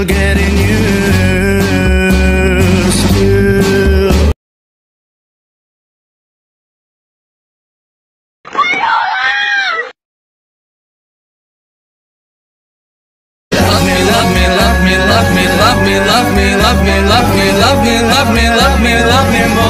still getting used to. Love me, love me, love me, love me, love me, love me, love me, love me, love me, love me, love me, love me more.